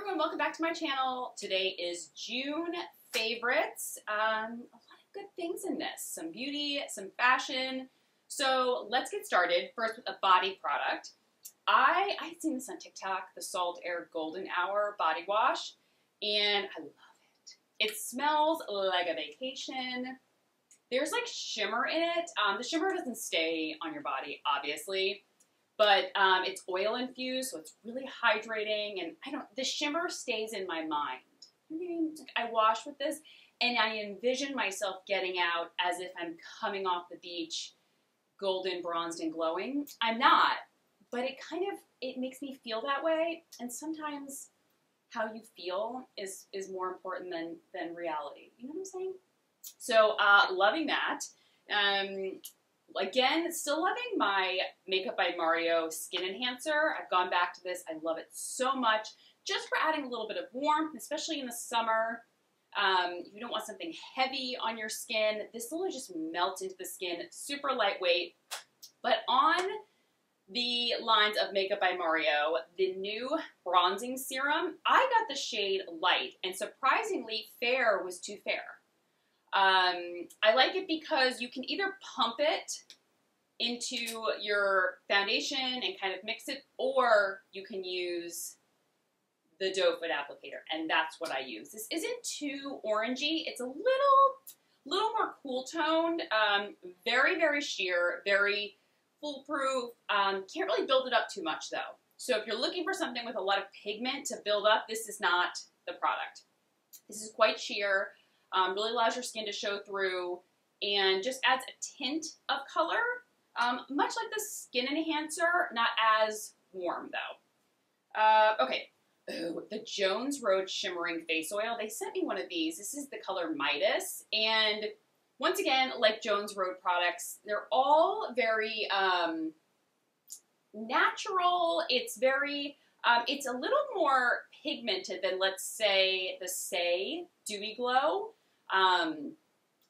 everyone, welcome back to my channel. Today is June favorites. Um, a lot of good things in this. Some beauty, some fashion. So let's get started. First with a body product. I, I had seen this on TikTok, the Salt Air Golden Hour Body Wash, and I love it. It smells like a vacation. There's like shimmer in it. Um, the shimmer doesn't stay on your body, obviously but um, it's oil infused, so it's really hydrating. And I don't, the shimmer stays in my mind. I wash with this, and I envision myself getting out as if I'm coming off the beach, golden, bronzed, and glowing. I'm not, but it kind of it makes me feel that way. And sometimes how you feel is is more important than than reality. You know what I'm saying? So uh, loving that. Um, Again, still loving my Makeup by Mario Skin Enhancer. I've gone back to this. I love it so much. Just for adding a little bit of warmth, especially in the summer. Um, you don't want something heavy on your skin, this will just melt into the skin. Super lightweight. But on the lines of Makeup by Mario, the new bronzing serum, I got the shade light, and surprisingly, fair was too fair. Um, I like it because you can either pump it into your foundation and kind of mix it, or you can use the doe foot applicator, and that's what I use. This isn't too orangey. It's a little, little more cool toned, um, very, very sheer, very foolproof. Um, can't really build it up too much though. So if you're looking for something with a lot of pigment to build up, this is not the product. This is quite sheer. Um, really allows your skin to show through and just adds a tint of color, um, much like the Skin Enhancer, not as warm though. Uh, okay, Ooh, the Jones Road Shimmering Face Oil. They sent me one of these. This is the color Midas, and once again, like Jones Road products, they're all very um, natural. It's very, um, it's a little more pigmented than, let's say, the Saie Dewy Glow. Um,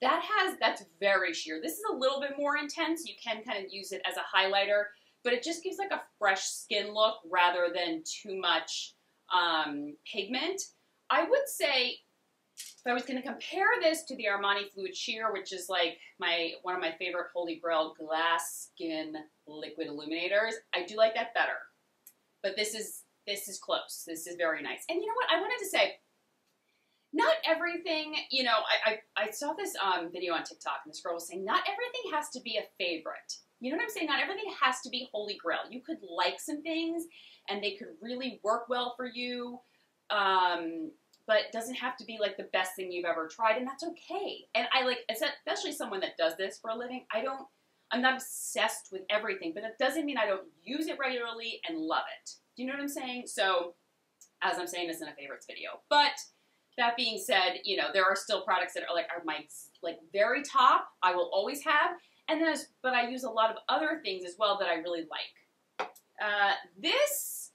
that has, that's very sheer. This is a little bit more intense. You can kind of use it as a highlighter, but it just gives like a fresh skin look rather than too much um, pigment. I would say if I was going to compare this to the Armani Fluid Sheer, which is like my one of my favorite Holy Grail glass skin liquid illuminators, I do like that better. But this is this is close. This is very nice. And you know what? I wanted to say not everything, you know, I, I, I saw this um, video on TikTok and this girl was saying, not everything has to be a favorite. You know what I'm saying? Not everything has to be holy grail. You could like some things and they could really work well for you, um, but it doesn't have to be like the best thing you've ever tried, and that's okay. And I like, especially someone that does this for a living, I don't, I'm not obsessed with everything, but that doesn't mean I don't use it regularly and love it. Do you know what I'm saying? So, as I'm saying this in a favorites video, but that being said, you know, there are still products that are like are my like very top. I will always have, and then but I use a lot of other things as well that I really like. Uh, this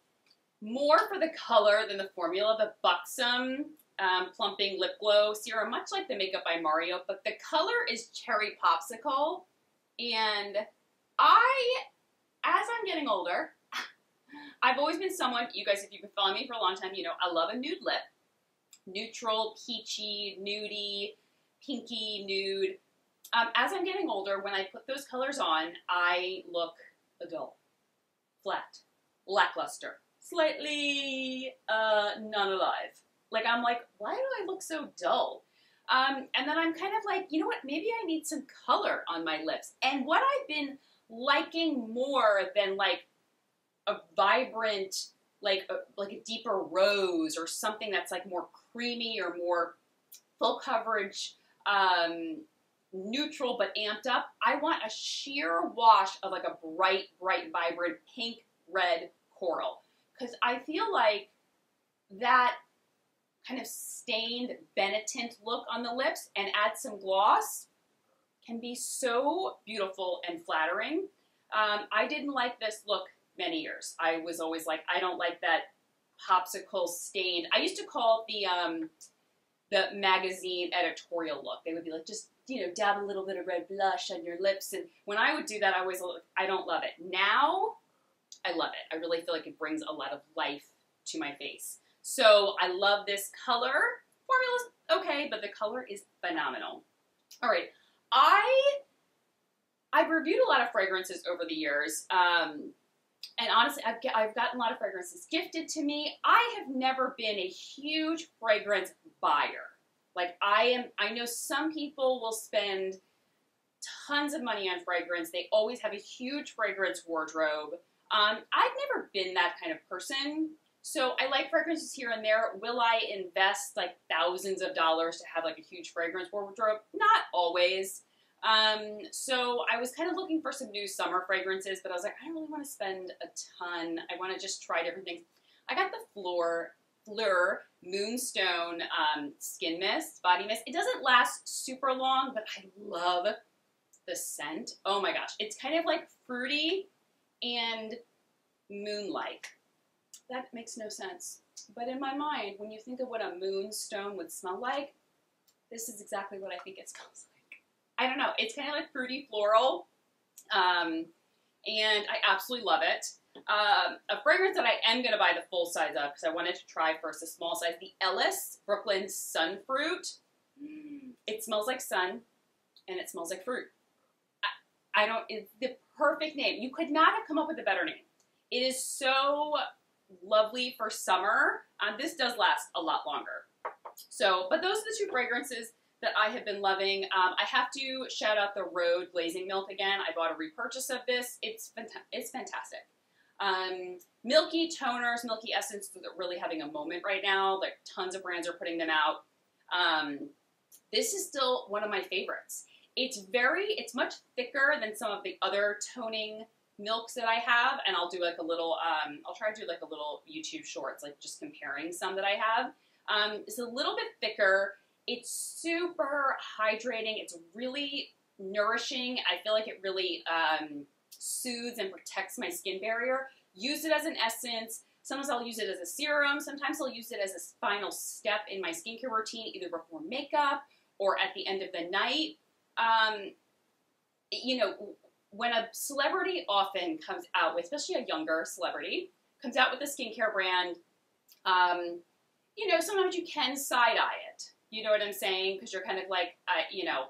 more for the color than the formula. The Buxom um, Plumping Lip Glow Serum, much like the Makeup by Mario, but the color is Cherry Popsicle, and I, as I'm getting older, I've always been someone. You guys, if you've been following me for a long time, you know I love a nude lip neutral, peachy, nudie, pinky, nude. Um, as I'm getting older, when I put those colors on, I look adult, flat, lackluster, slightly uh, non-alive. Like I'm like, why do I look so dull? Um, and then I'm kind of like, you know what? Maybe I need some color on my lips. And what I've been liking more than like a vibrant like a, like a deeper rose or something that's like more creamy or more full coverage, um, neutral but amped up. I want a sheer wash of like a bright, bright, vibrant pink, red coral because I feel like that kind of stained Benetint look on the lips and add some gloss can be so beautiful and flattering. Um, I didn't like this look many years. I was always like, I don't like that popsicle stained. I used to call the um, the magazine editorial look. They would be like, just you know, dab a little bit of red blush on your lips. And when I would do that, I always I don't love it. Now, I love it. I really feel like it brings a lot of life to my face. So I love this color. Formula's okay, but the color is phenomenal. All right, I I've reviewed a lot of fragrances over the years. Um, and honestly, I've, I've gotten a lot of fragrances gifted to me. I have never been a huge fragrance buyer. Like I am, I know some people will spend tons of money on fragrance. They always have a huge fragrance wardrobe. Um, I've never been that kind of person. So I like fragrances here and there. Will I invest like thousands of dollars to have like a huge fragrance wardrobe? Not always. Um, so I was kind of looking for some new summer fragrances, but I was like, I don't really want to spend a ton. I want to just try different things. I got the Phlur Phlur Moonstone um, Skin Mist, Body Mist. It doesn't last super long, but I love the scent. Oh my gosh. It's kind of like fruity and moonlight. That makes no sense. But in my mind, when you think of what a moonstone would smell like, this is exactly what I think it smells like. I don't know. It's kind of like fruity floral. Um, and I absolutely love it. Um, a fragrance that I am going to buy the full size of because I wanted to try first the small size, the Ellis Brooklyn sun Sunfruit. It smells like sun and it smells like fruit. I, I don't, it's the perfect name. You could not have come up with a better name. It is so lovely for summer. Um, this does last a lot longer. So, but those are the two fragrances that I have been loving. Um, I have to shout out the Rhode Glazing Milk again. I bought a repurchase of this. It's it's fantastic. Um, milky toners, milky essence, are really having a moment right now. Like tons of brands are putting them out. Um, this is still one of my favorites. It's very, it's much thicker than some of the other toning milks that I have, and I'll do like a little, um, I'll try to do like a little YouTube shorts, like just comparing some that I have. Um, it's a little bit thicker. It's super hydrating. It's really nourishing. I feel like it really um, soothes and protects my skin barrier. Use it as an essence. Sometimes I'll use it as a serum. Sometimes I'll use it as a final step in my skincare routine, either before makeup or at the end of the night. Um, you know, when a celebrity often comes out with, especially a younger celebrity, comes out with a skincare brand, um, you know, sometimes you can side eye it. You know what I'm saying? Because you're kind of like, uh, you know,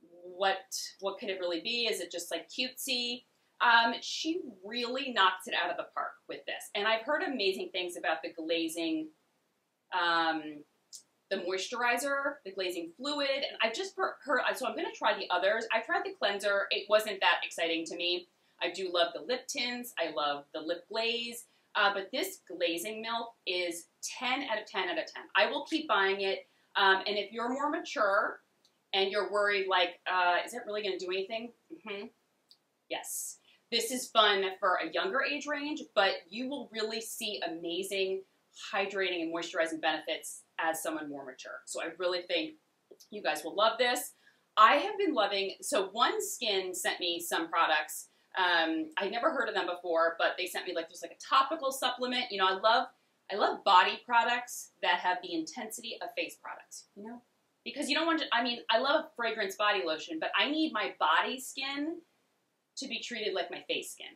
what what could it really be? Is it just like cutesy? Um, she really knocks it out of the park with this, and I've heard amazing things about the glazing, um, the moisturizer, the glazing fluid, and I've just heard. So I'm going to try the others. I tried the cleanser; it wasn't that exciting to me. I do love the lip tints. I love the lip glaze. Uh, but this glazing milk is 10 out of 10 out of 10. I will keep buying it. Um, and if you're more mature and you're worried, like, uh, is it really going to do anything? Mm-hmm. Yes. This is fun for a younger age range, but you will really see amazing hydrating and moisturizing benefits as someone more mature. So I really think you guys will love this. I have been loving, so One Skin sent me some products. Um, I never heard of them before, but they sent me like, there's like a topical supplement. You know, I love I love body products that have the intensity of face products, you know? Because you don't want to, I mean, I love fragrance body lotion, but I need my body skin to be treated like my face skin.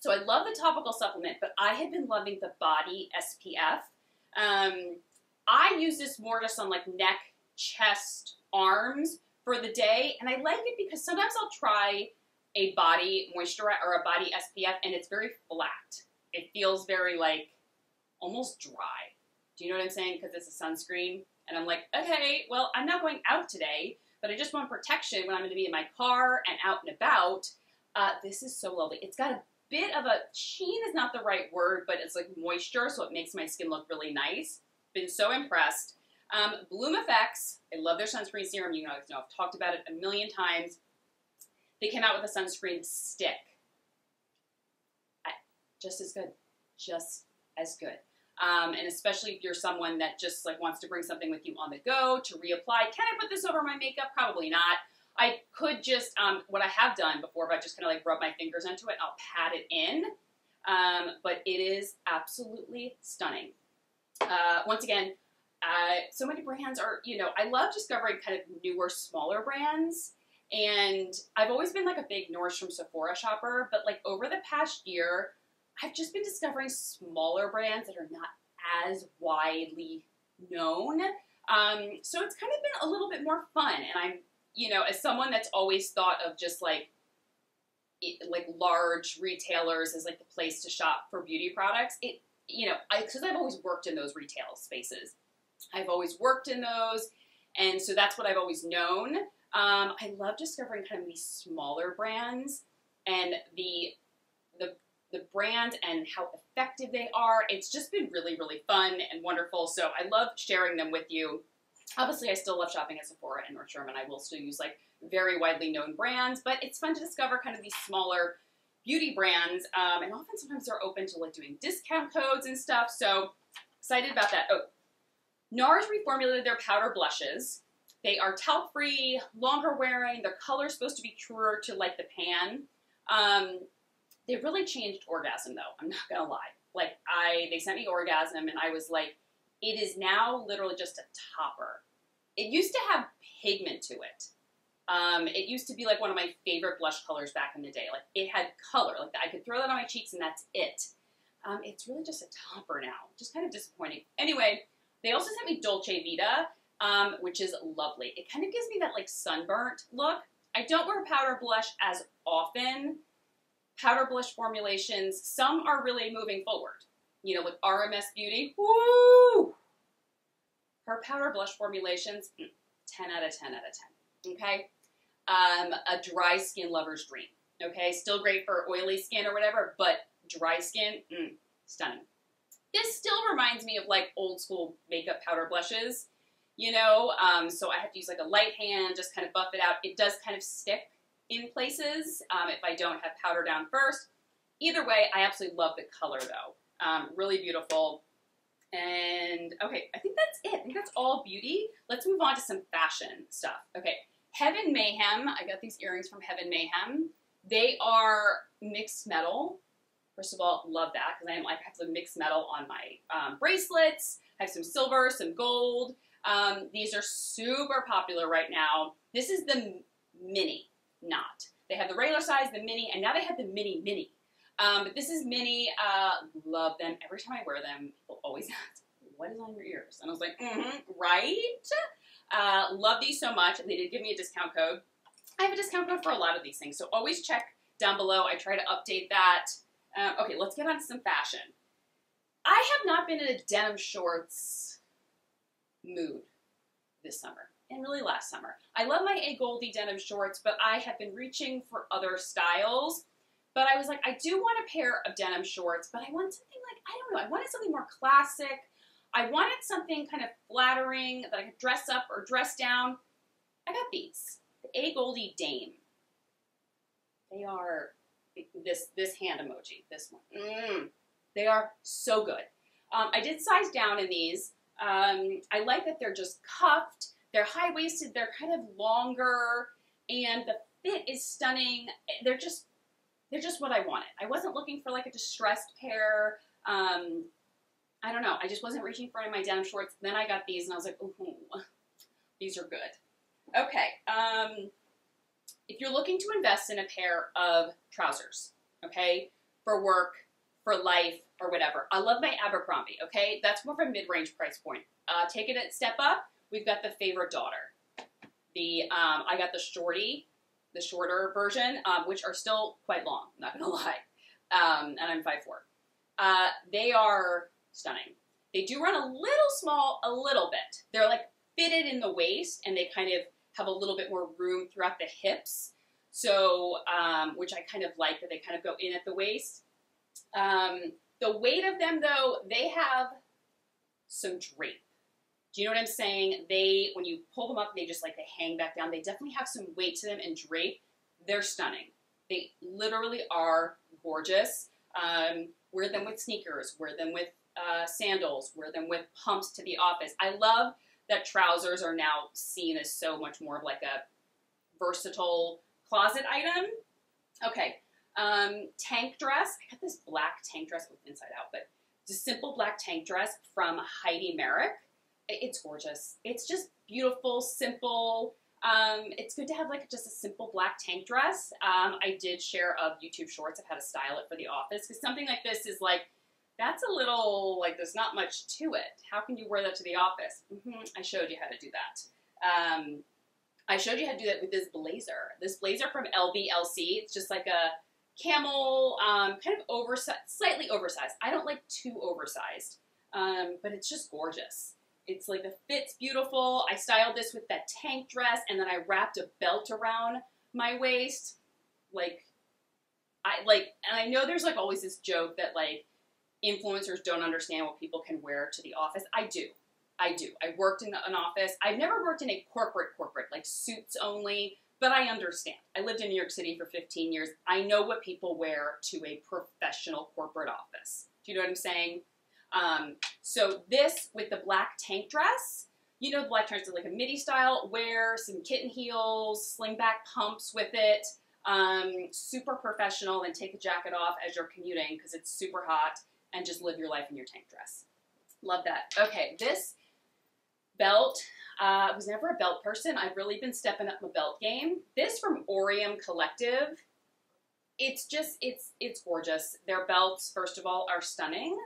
So I love the topical supplement, but I have been loving the body SPF. Um, I use this more just on like neck, chest, arms for the day, and I like it because sometimes I'll try a body moisturizer or a body SPF and it's very flat. It feels very like almost dry. Do you know what I'm saying? Because it's a sunscreen. And I'm like, okay, well, I'm not going out today, but I just want protection when I'm going to be in my car and out and about. Uh, this is so lovely. It's got a bit of a sheen is not the right word, but it's like moisture, so it makes my skin look really nice. Been so impressed. Um, Bloom Effects, I love their sunscreen serum. You guys know I've talked about it a million times. They came out with a sunscreen stick. I, just as good. Just as good. Um, and especially if you're someone that just like wants to bring something with you on the go to reapply. Can I put this over my makeup? Probably not. I could just, um, what I have done before, but I just kind of like rub my fingers into it I'll pat it in. Um, but it is absolutely stunning. Uh, once again, uh, so many brands are, you know, I love discovering kind of newer, smaller brands. And I've always been like a big Nordstrom Sephora shopper, but like over the past year, I've just been discovering smaller brands that are not as widely known. Um, so it's kind of been a little bit more fun. And I'm, you know, as someone that's always thought of just like, it, like large retailers as like the place to shop for beauty products, it, you know, because I've always worked in those retail spaces. I've always worked in those. And so that's what I've always known. Um, I love discovering kind of these smaller brands and the the the brand and how effective they are. It's just been really, really fun and wonderful. So I love sharing them with you. Obviously, I still love shopping at Sephora and Nordstrom, and I will still use like very widely known brands, but it's fun to discover kind of these smaller beauty brands. Um, and often sometimes they're open to like doing discount codes and stuff. So excited about that. Oh, NARS reformulated their powder blushes. They are talc free, longer wearing. Their color's supposed to be truer to like the pan. Um, they really changed orgasm though. I'm not gonna lie. Like I, they sent me orgasm, and I was like, it is now literally just a topper. It used to have pigment to it. Um, it used to be like one of my favorite blush colors back in the day. Like it had color. Like I could throw that on my cheeks, and that's it. Um, it's really just a topper now. Just kind of disappointing. Anyway, they also sent me Dolce Vita, um, which is lovely. It kind of gives me that like sunburnt look. I don't wear powder blush as often powder blush formulations, some are really moving forward. You know, with RMS Beauty, woo! Her powder blush formulations, mm, 10 out of 10 out of 10. Okay? Um, a dry skin lover's dream. Okay? Still great for oily skin or whatever, but dry skin, mm, stunning. This still reminds me of like old school makeup powder blushes, you know? Um, so I have to use like a light hand, just kind of buff it out. It does kind of stick in places um, if I don't have powder down first. Either way, I absolutely love the color though. Um, really beautiful. And okay, I think that's it. I think that's all beauty. Let's move on to some fashion stuff. Okay, Heaven Mayhem. I got these earrings from Heaven Mayhem. They are mixed metal. First of all, love that because I like I have some mixed metal on my um, bracelets. I have some silver, some gold. Um, these are super popular right now. This is the mini not. They have the regular size, the mini, and now they have the mini mini. Um, but this is mini. Uh, love them. Every time I wear them, people always ask, "What is on your ears?" And I was like, mm-hmm, "Right." Uh, love these so much. And they did give me a discount code. I have a discount code for a lot of these things, so always check down below. I try to update that. Uh, okay, let's get on to some fashion. I have not been in a denim shorts mood this summer and really last summer. I love my Agolde denim shorts, but I have been reaching for other styles. But I was like, I do want a pair of denim shorts, but I want something like, I don't know, I wanted something more classic. I wanted something kind of flattering that I could dress up or dress down. I got these, the Agolde Dame. They are this this hand emoji, this one. Mm, they are so good. Um, I did size down in these. Um, I like that they're just cuffed. They're high waisted, they're kind of longer, and the fit is stunning. They're just they're just what I wanted. I wasn't looking for like a distressed pair. Um, I don't know. I just wasn't reaching for any of my denim shorts. Then I got these and I was like, ooh, these are good. Okay. Um, if you're looking to invest in a pair of trousers, okay, for work, for life, or whatever, I love my Abercrombie, okay? That's more of a mid-range price point. Uh, take it a step up. We've got the favorite daughter. The um, I got the shorty, the shorter version, um, which are still quite long. Not gonna lie, um, and I'm 5'4". Uh, they are stunning. They do run a little small, a little bit. They're like fitted in the waist, and they kind of have a little bit more room throughout the hips. So, um, which I kind of like that they kind of go in at the waist. Um, the weight of them, though, they have some drape. Do you know what I'm saying? They, when you pull them up, they just like they hang back down. They definitely have some weight to them and drape. They're stunning. They literally are gorgeous. Um, wear them with sneakers, wear them with uh, sandals, wear them with pumps to the office. I love that trousers are now seen as so much more of like a versatile closet item. Okay, um, tank dress. I got this black tank dress with inside out, but it's a simple black tank dress from Heidi Merrick it's gorgeous. It's just beautiful, simple. Um, it's good to have like just a simple black tank dress. Um, I did share of YouTube shorts of how to style it for the office because something like this is like that's a little, like, there's not much to it. How can you wear that to the office? Mm-hmm, I showed you how to do that. Um, I showed you how to do that with this blazer. This blazer from LBLC, it's just like a camel, um, kind of oversized, slightly oversized. I don't like too oversized, um, but it's just gorgeous. It's like the fit's beautiful. I styled this with that tank dress and then I wrapped a belt around my waist. Like, I like, and I know there's like always this joke that like influencers don't understand what people can wear to the office. I do. I do. I worked in an office. I've never worked in a corporate corporate, like suits only, but I understand. I lived in New York City for 15 years. I know what people wear to a professional corporate office. Do you know what I'm saying? Um, so this with the black tank dress, you know, the black tank dress is like a midi style. Wear some kitten heels, sling back pumps with it. Um, super professional and take the jacket off as you're commuting because it's super hot and just live your life in your tank dress. Love that. Okay, this belt, uh, I was never a belt person. I've really been stepping up my belt game. This from Aureum Collective. It's just, it's, it's gorgeous. Their belts, first of all, are stunning.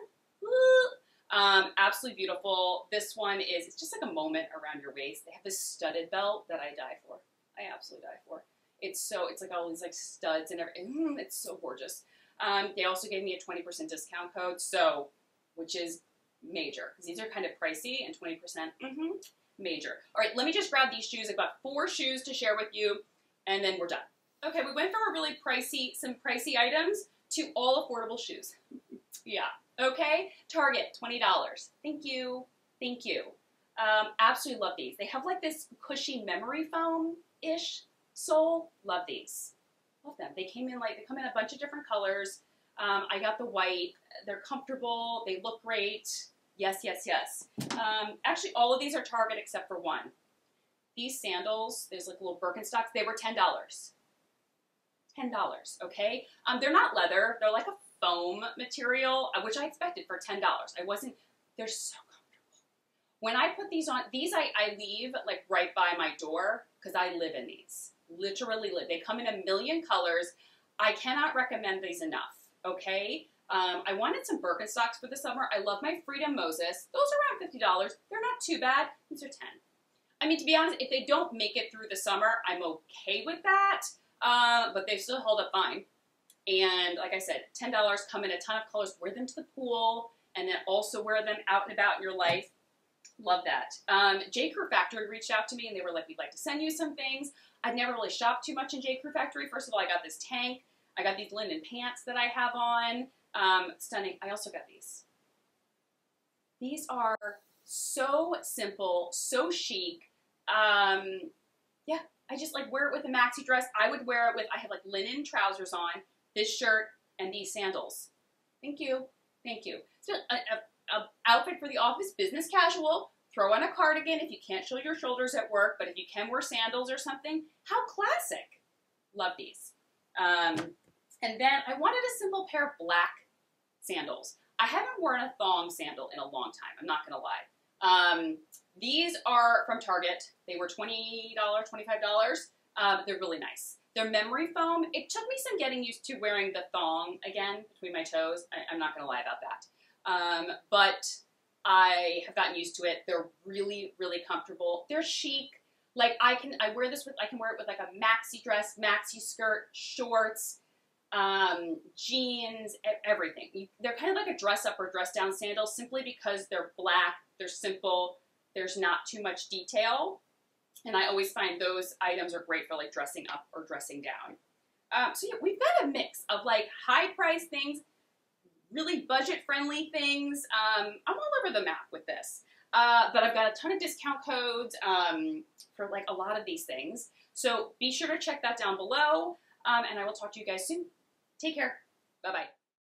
Um, absolutely beautiful. This one is, it's just like a moment around your waist. They have this studded belt that I die for. I absolutely die for. It's so, it's like all these like studs and everything. Mm, it's so gorgeous. Um, they also gave me a 20% discount code, so, which is major, because these are kind of pricey, and 20% mm-hmm, major. All right, let me just grab these shoes. I've got four shoes to share with you, and then we're done. Okay, we went from a really pricey, some pricey items to all affordable shoes. yeah, okay. Target, $20. Thank you. Thank you. Um, absolutely love these. They have like this cushy memory foam-ish sole. Love these. Love them. They came in like, they come in a bunch of different colors. Um, I got the white. They're comfortable. They look great. Yes, yes, yes. Um, actually, all of these are Target except for one. These sandals, there's like little Birkenstocks, they were $10. $10, okay? Um, they're not leather. They're like a foam material, uh, which I expected for $10. I wasn't, they're so comfortable. When I put these on, these I, I leave like right by my door because I live in these. Literally live. They come in a million colors. I cannot recommend these enough, okay? Um, I wanted some Birkenstocks for the summer. I love my Freedom Moses. Those are around $50. They're not too bad. These are 10 I mean, to be honest, if they don't make it through the summer, I'm okay with that, uh, but they still hold up fine. And like I said, $10, come in a ton of colors, wear them to the pool, and then also wear them out and about in your life. Love that. Um, J. Crew Factory reached out to me and they were like, we'd like to send you some things. I've never really shopped too much in J. Crew Factory. First of all, I got this tank. I got these linen pants that I have on. Um, stunning. I also got these. These are so simple, so chic. Um, yeah, I just like wear it with a maxi dress. I would wear it with, I have like linen trousers on, this shirt, and these sandals. Thank you. Thank you. So a, outfit for the office, business casual. Throw on a cardigan if you can't show your shoulders at work, but if you can wear sandals or something, how classic. Love these. Um, and then I wanted a simple pair of black sandals. I haven't worn a thong sandal in a long time, I'm not gonna lie. Um, these are from Target. They were $20, $25. Um, they're really nice. They're memory foam. It took me some getting used to wearing the thong again between my toes. I, am not gonna lie about that. Um, but I have gotten used to it. They're really, really comfortable. They're chic. Like I can, I wear this with, I can wear it with like a maxi dress, maxi skirt, shorts um, jeans, everything. they're kind of like a dress up or dress down sandal simply because they're black, they're simple, there's not too much detail. And I always find those items are great for like dressing up or dressing down. Um, so yeah, we've got a mix of like high price things, really budget friendly things. Um, I'm all over the map with this. Uh, but I've got a ton of discount codes um, for like a lot of these things. So be sure to check that down below. Um, and I will talk to you guys soon. Take care. Bye bye.